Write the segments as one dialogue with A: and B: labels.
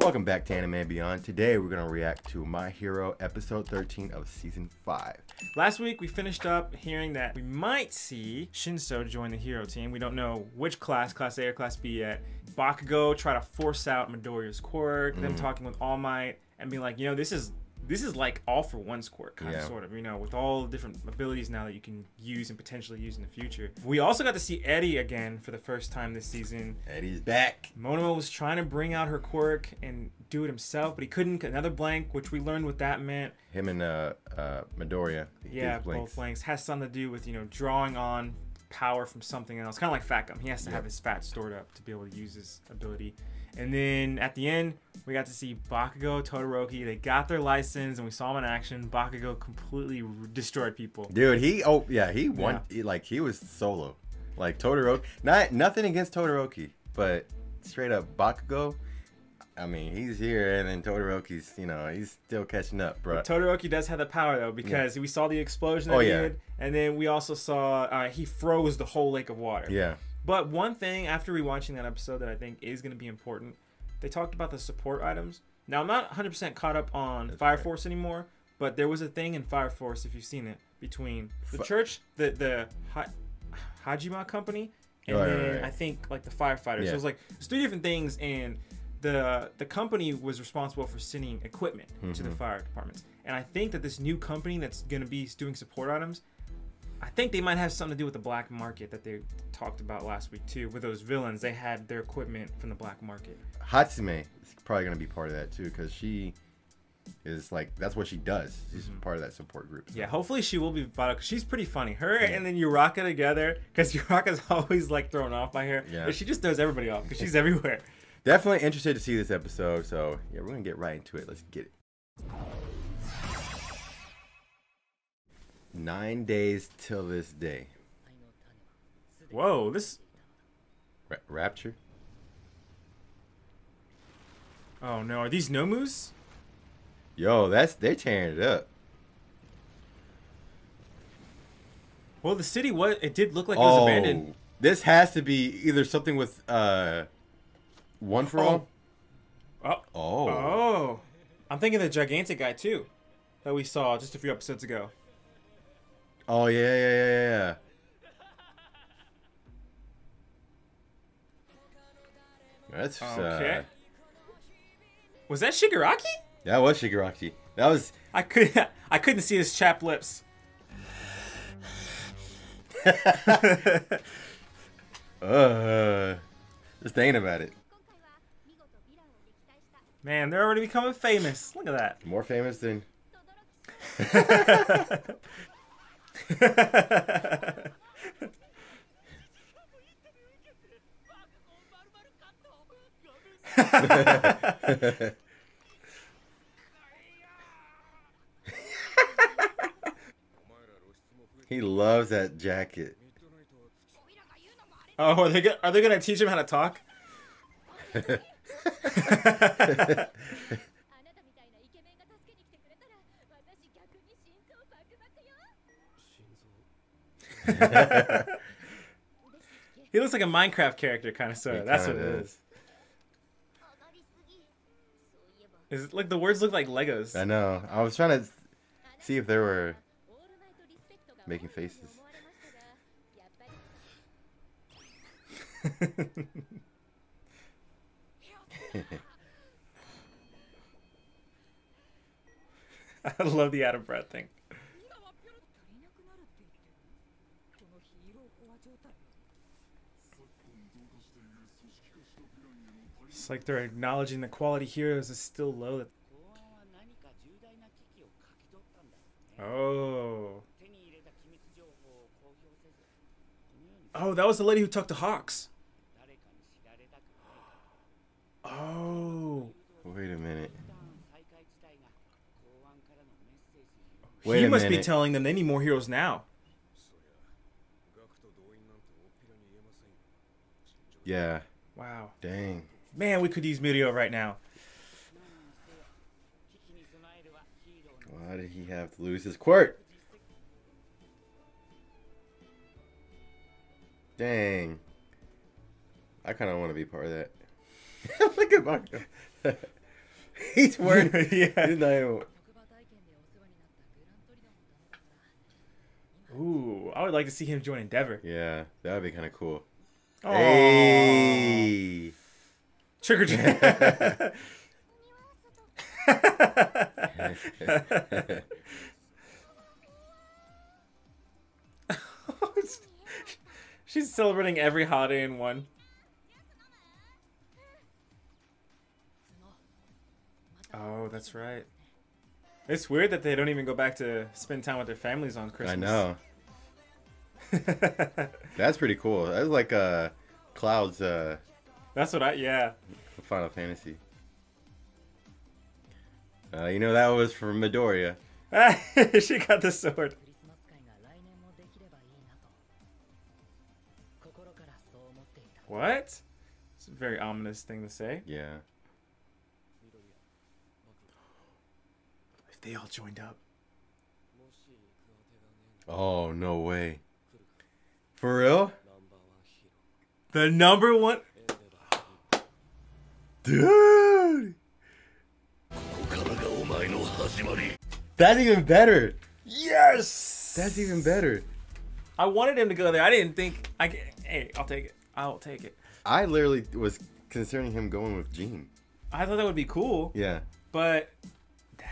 A: Welcome back to Anime Beyond. Today we're going to react to My Hero episode 13 of season 5.
B: Last week we finished up hearing that we might see Shinso join the hero team. We don't know which class, class A or class B yet. Bakugo try to force out Midoriya's quirk, them mm. talking with All Might and being like, you know, this is this is like all for one quirk, kind of sort of, you know, with all the different abilities now that you can use and potentially use in the future. We also got to see Eri again for the first time this season.
A: Eri's back.
B: Monoma was trying to bring out her quirk and do it himself, but he couldn't. Another blank, which we learned what that meant.
A: Him and uh, uh, Midoriya.
B: Yeah, both blanks has something to do with you know drawing on power from something else, kind of like Fat Gum. He has to have his fat stored up to be able to use his ability. And then at the end, we got to see Bakugo, Todoroki. They got their license, and we saw them in action. Bakugo completely destroyed people.
A: Dude, he oh yeah, he won he, like he was solo. Like Todoroki. Not nothing against Todoroki, but straight up Bakugo. I mean, he's here and then Todoroki's, you know, he's still catching up, bro.
B: Todoroki does have the power though, because we saw the explosion that
A: Oh,
B: he
A: yeah.
B: did, and then we also saw uh, he froze the whole lake of water.
A: Yeah.
B: But one thing after rewatching that episode that I think is going to be important, they talked about the support items. Now I'm not 100% caught up on Fire
A: right.
B: Force anymore, but there was a thing in Fire Force if you've seen it between the
A: Fi-
B: church, the the ha- Haijima company, and
A: Right,
B: then
A: right.
B: I think like the firefighters. So
A: Yeah.
B: it was like it's three different things, and the the company was responsible for sending equipment to the
A: Mhm.
B: fire departments. And I think that this new company that's going to be doing support items, I think they might have something to do with the black market that they talked about last week too. With those villains, they had their equipment from the black market.
A: Hatsume is probably gonna be part of that too, because she is like that's what she does. She's part of that support group. so.
B: Mm-hmm. Yeah, hopefully she will be vital 'cause she's pretty funny. Her and then Uraraka together, because Uraraka's always like thrown off by her.
A: Yeah.
B: But she just throws everybody off because she's everywhere.
A: Definitely interested to see this episode. So yeah, we're gonna get right into it. Let's get it. Nine days till this day.
B: Whoa, this.
A: Ra- Rapture.
B: Oh no, are these Nomus?
A: Yo, that's they're tearing it up.
B: Well, the city what It did look like it was
A: oh,
B: abandoned.
A: this has to be either something with uh, one for all.
B: Oh.
A: Oh,
B: Oh. I'm thinking the gigantic guy too, that we saw just a few episodes ago.
A: oh yeah, yeah, yeah, yeah, yeah. That's
B: Okay.
A: uh,
B: Was that Shigaraki?
A: that was Shigaraki. That was
B: I could I couldn't see his chapped lips.
A: uh, just thinking about it.
B: Man, they're already becoming famous. Look at that.
A: More famous than he loves that jacket.
B: oh, are they go- are they gonna teach him how to talk? He looks like a Minecraft character, kind of sort of. That's what it is. Is it like the words look like Legos?
A: I know. I was trying to see if there were making faces.
B: I love the out of breath thing. It's like they're acknowledging the quality heroes is still low. Oh. Oh, that was the lady who talked to Hawks. Oh.
A: Wait a minute.
B: he
A: Wait a
B: must be telling them they need more heroes now.
A: Yeah.
B: Wow.
A: Dang.
B: Man, we could use Mirio right now.
A: Why did he have to lose his quirk? Dang. I kind of want to be part of that. Look at Marco. He's wearing.
B: yeah.
A: He's
C: know.
B: Ooh, I would like to see him join Endeavor.
A: Yeah, that would be kind of cool.
B: Aww.
A: Hey.
B: Trick or treat. She's celebrating every holiday in one. Oh, that's right. It's weird that they don't even go back to spend time with their families on Christmas.
A: I know. that's pretty cool. That's like uh, Cloud's. Uh,
B: that's what I. Yeah.
A: Final Fantasy. Uh, you know that was from Midoriya.
B: she got the sword. What? It's a very ominous thing to say.
A: Yeah.
B: If they all joined up.
A: Oh no way. For real,
B: The number one
A: dude. That's even better.
B: Yes.
A: That's even better.
B: I wanted him to go there. I didn't think I. ca- Hey, I'll take it. I'll take it.
A: I literally was concerning him going with Gene.
B: I thought that would be cool,
A: Yeah.
B: but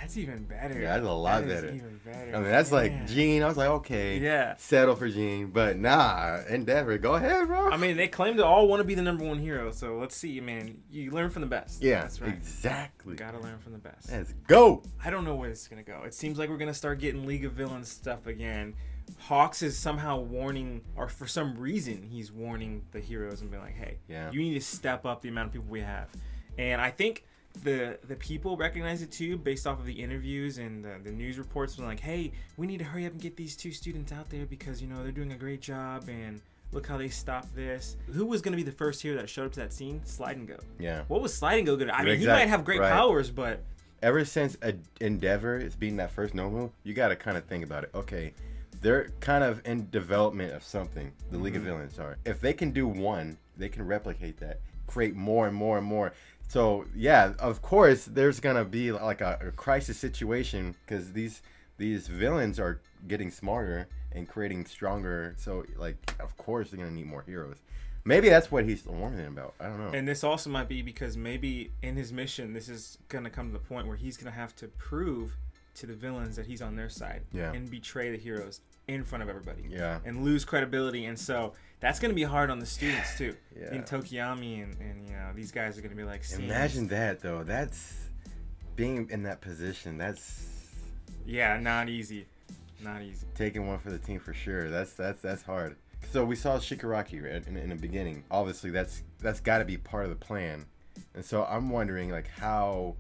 B: that's even better.
A: Yeah, that's a lot
B: That
A: better.
B: Even better.
A: I mean, that's like
B: Man.
A: Gene. I was like, okay,
B: Yeah.
A: settle for Gene. But nah, Endeavor, go ahead, bro.
B: I mean, they claim to all want to be the number one hero, so let's see, man. You learn from the best.
A: yeah,
B: that's right.
A: exactly.
B: Gotta learn from the best.
A: Let's go.
B: I don't know where this is gonna go. It seems like we're gonna start getting League of Villains stuff again. Hawks is somehow warning, or for some reason, he's warning the heroes and being like, "Hey,
A: Yeah.
B: you need to step up the amount of people we have." And I think the the people recognize it too, based off of the interviews and the, the news reports. Being like, "Hey, we need to hurry up and get these two students out there because you know they're doing a great job and." Look how they stopped this. Who was going to be the first here that showed up to that scene? Slidin' Go.
A: Yeah.
B: What was Slidin' Go good at? I mean, he might have great
A: right.
B: powers, but
A: Ever since a Endeavor is being that first normal, you got to kind of think about it. Okay, they're kind of in development of something. The League of
B: Mm-hmm.
A: Villains are. If they can do one, they can replicate that, create more and more and more. So yeah, of course, there's gonna be like a, a crisis situation because these these villains are getting smarter and creating stronger. So like, of course, they're gonna need more heroes. Maybe that's what he's warning about. I don't know.
B: And this also might be because maybe in his mission, this is gonna come to the point where he's gonna have to prove to the villains that he's on their side,
A: Yeah.
B: and betray the heroes in front of everybody,
A: Yeah.
B: and lose credibility. And so that's gonna be hard on the students too.
A: Yeah.
B: In Tokoyami and, and you know these guys are gonna be like, seeing
A: Imagine that though. That's being in that position. That's
B: yeah, not easy, not easy.
A: taking one for the team for sure. That's that's that's hard. So we saw Shigaraki right, in, in the beginning. Obviously, that's that's got to be part of the plan. And so I'm wondering like how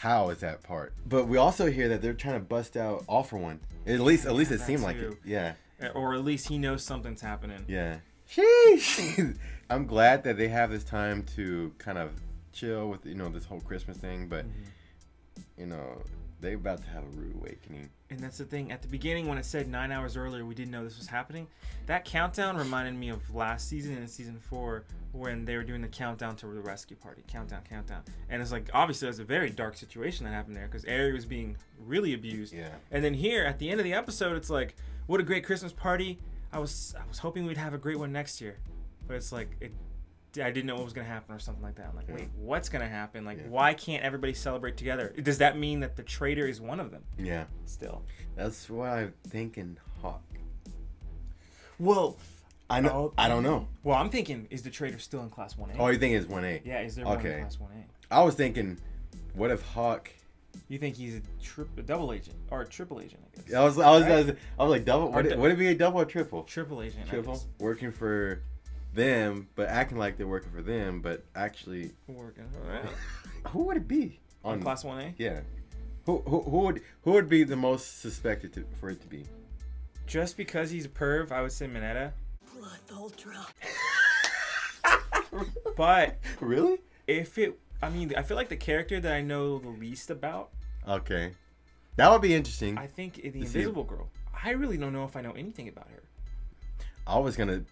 A: how is that part? But we also hear that they're trying to bust out All for One. At least at least it
B: that
A: seemed like it. Yeah.
B: Or at least he knows something's happening.
A: Yeah. Sheesh. I'm glad that they have this time to kind of chill with you know this whole Christmas thing, but
B: Mm-hmm.
A: you know they about to have a rude awakening.
B: And that's the thing. At the beginning, when it said nine hours earlier, we didn't know this was happening. That countdown reminded me of last season in season four when they were doing the countdown to the rescue party. Countdown, countdown. And it's like, obviously, it was a very dark situation that happened there because Eri was being really abused.
A: Yeah.
B: And then here, at the end of the episode, it's like, what a great Christmas party. I was I was hoping we'd have a great one next year. But it's like, it I didn't know what was gonna happen or something like that. I'm like, wait, what's gonna happen? Like,
A: Yeah.
B: why can't everybody celebrate together? Does that mean that the traitor is one of them?
A: Yeah.
B: Still.
A: That's what I'm thinking. Hawk.
B: Well,
A: I know.
B: Oh,
A: I don't know.
B: well, I'm thinking, is the trader still in class one A?
A: Oh, you think it's one A?
B: yeah, is there one
A: okay.
B: in class one A?
A: I was thinking, what if Hawk?
B: You think he's a, tri- a double agent or a triple agent? I guess.
A: I was. I was.
B: Right?
A: I was, I was like double.
B: What,
A: Would it,
B: du-
A: would it be a double or triple?
B: Triple agent. I
A: Triple.
B: guess.
A: Working for them, but acting like they're working for them, but actually,
B: Working. All right.
A: who would it be
B: On class one A.
A: Yeah. Who, who, who would who would be the most suspected to, for it to be?
B: Just because he's a perv, I would say Mineta.
C: Blood Ultra
B: But
A: Really?
B: if it, I mean, I feel like the character that I know the least about,
A: Okay. That would be interesting.
B: I
A: I,
B: think the. Invisible Girl. I really don't know if I know anything about her.
A: I was gonna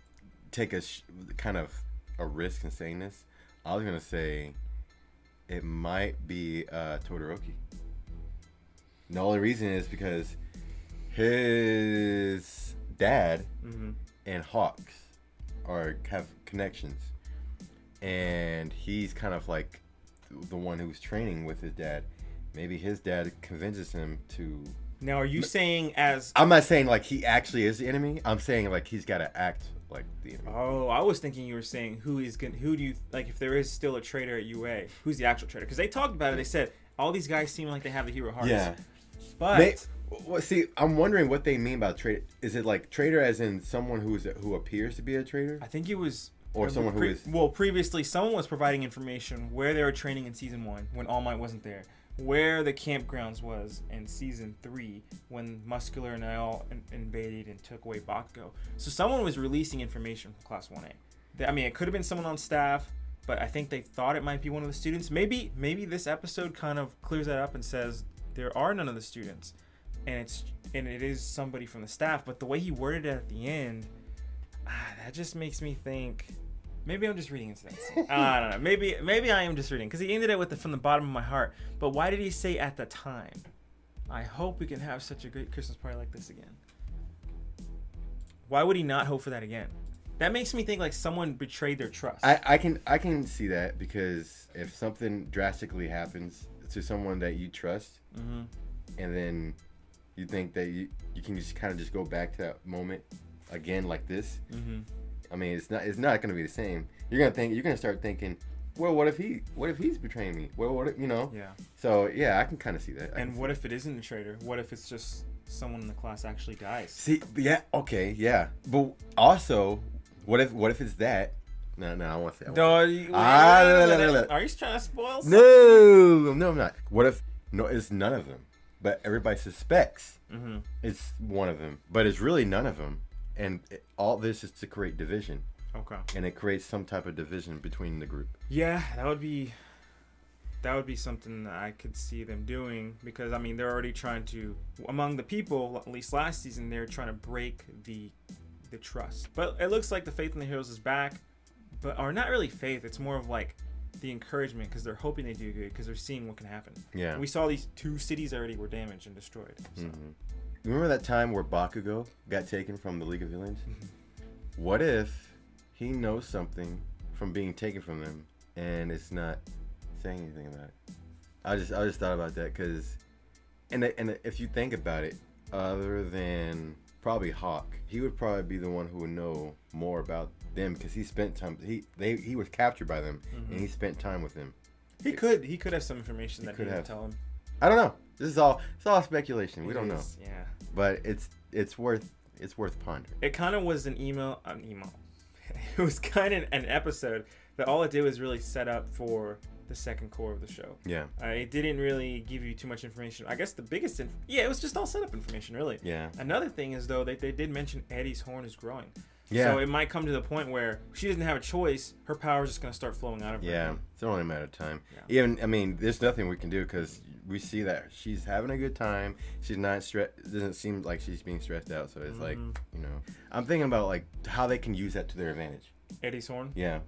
A: take a sh- kind of a risk in saying this. I was gonna say it might be uh, Todoroki. The only reason is because his dad
B: hmm
A: and Hawks are have connections, and he's kind of like the one who's training with his dad. Maybe his dad convinces him to.
B: Now, are you saying as
A: I'm not saying like he actually is the enemy. I'm saying like he's got to act like the enemy.
B: Oh, I was thinking you were saying who is going who do you like if there is still a traitor at UA, who's the actual traitor? Because they talked about it. They said all these guys seem like they have the hero hearts.
A: Yeah.
B: But
A: They, well, see, I'm wondering what they mean by traitor. Is it like traitor as in someone who's who appears to be a traitor?
B: I think it was
A: Or someone who
B: pre-
A: is-
B: well previously someone was providing information where they were training in season one when All Might wasn't there, where the campgrounds was in season three when Muscular and all invaded and took away Bakugo. So someone was releasing information from Class One A. I mean, it could have been someone on staff, but I think they thought it might be one of the students. Maybe maybe this episode kind of clears that up and says there are none of the students, and it's and it is somebody from the staff. But the way he worded it at the end, ah, that just makes me think. Maybe I'm just reading into this. I don't know. Maybe maybe I am just reading because he ended it with the from the bottom of my heart. But why did he say at the time? I hope we can have such a great Christmas party like this again. Why would he not hope for that again? That makes me think like someone betrayed their trust.
A: I, I can I can see that because if something drastically happens to someone that you trust,
B: hmm
A: and then you think that you, you can just kind of just go back to that moment again like this.
B: hmm
A: I mean, it's not it's not gonna be the same. You're gonna think you're gonna start thinking, well, what if he what if he's betraying me? Well, what if, you know?
B: Yeah.
A: So yeah, I can kind of see that. I
B: And what if it isn't a traitor? What if it's just someone in the class actually dies?
A: See, yeah, okay, yeah, but also, what if what if it's that? No, no, I want to say.
B: No, you-
A: Ah, la.
B: Are you trying to spoil?
A: say- No, no, I'm not. What if no? It's none of them, but everybody suspects
B: hmm
A: it's one of them, but it's really none of them, and it, all this is to create division,
B: Okay.
A: and it creates some type of division between the group.
B: Yeah, that would be that would be something that I could see them doing because I mean they're already trying to among the people at least last season they're trying to break the the trust. But it looks like the faith in the heroes is back, but are not really faith. It's more of like the encouragement because they're hoping they do good because they're seeing what can happen.
A: Yeah.
B: We saw these two cities already were damaged and destroyed. So.
A: Mhm. Remember that time where Bakugo got taken from the League of Villains? Mm-hmm. What if he knows something from being taken from them and it's not saying anything about it? I just I just thought about that because, and and if you think about it, other than probably Hawk, he would probably be the one who would know more about them because he spent time he they he was captured by them and he mm-hmm. spent time with them.
B: He could he could have some information
A: He
B: that he
A: could have.
B: tell him.
A: I don't know. This is all it's all speculation. We
B: It
A: don't know,
B: Yeah.
A: but it's it's worth it's worth pondering.
B: it kind of was an email an email it was kind of an episode that all it did was really set up for the second cour of the show
A: Yeah.
B: uh, it didn't really give you too much information i guess the biggest inf- yeah it was just all setup information really
A: Yeah.
B: another thing is though they, they did mention Eri's horn is growing
A: Yeah.
B: so it might come to the point where she doesn't have a choice her power is just going to start flowing out of her
A: Yeah, it's only a matter of time.
B: Yeah.
A: Even I mean, there's nothing we can do because we see that she's having a good time. She's not stressed. Doesn't seem like she's being stressed out. So it's like
B: Mhm.
A: you know, I'm thinking about like how they can use that to their advantage.
B: Eri's horn
A: Yeah,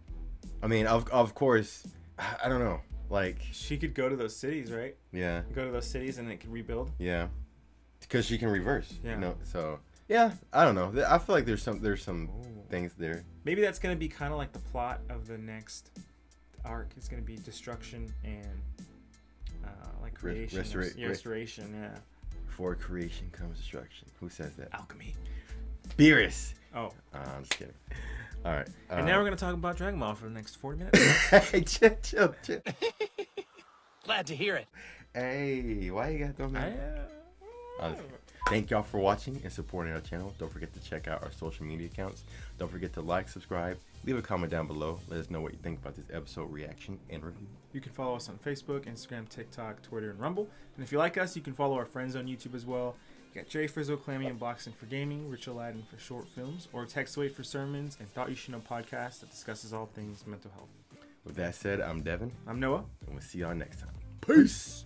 A: I mean, of of course, I don't know. Like
B: she could go to those cities right
A: yeah,
B: go to those cities and it could rebuild
A: yeah, because she can reverse.
B: Yeah.
A: You know, so yeah, I don't know. I feel like there's some there's some things there.
B: Maybe that's gonna be kind of like the plot of the next arc. It's gonna be destruction and like creation, or
A: restora-
B: yeah, restoration. Yeah,
A: Before creation comes destruction. Who says that?
B: alchemy.
A: Beerus.
B: Oh,
A: Uh, I'm just kidding. All right.
B: and now we're gonna talk about Dragon Ball for the next forty minutes.
A: hey, chill, chill, chill.
C: Glad to hear it.
A: Hey, why you got those?
B: I,
A: Uh,
B: uh,
A: Thank y'all for watching and supporting our channel. Don't forget to check out our social media accounts. Don't forget to like, subscribe, leave a comment down below. Let us know what you think about this episode reaction and review.
B: you can follow us on Facebook, Instagram, TikTok, Twitter, and Rumble. And if you like us, you can follow our friends on YouTube as well. You got Jay Frizzle, Clammy, and Boxing for gaming, Rich Aladin for short films, or Text Wait for sermons, and Thought You Should Know podcast that discusses all things mental health.
A: With that said, I'm Devin,
B: I'm Noah.
A: and we'll see y'all next time. Peace.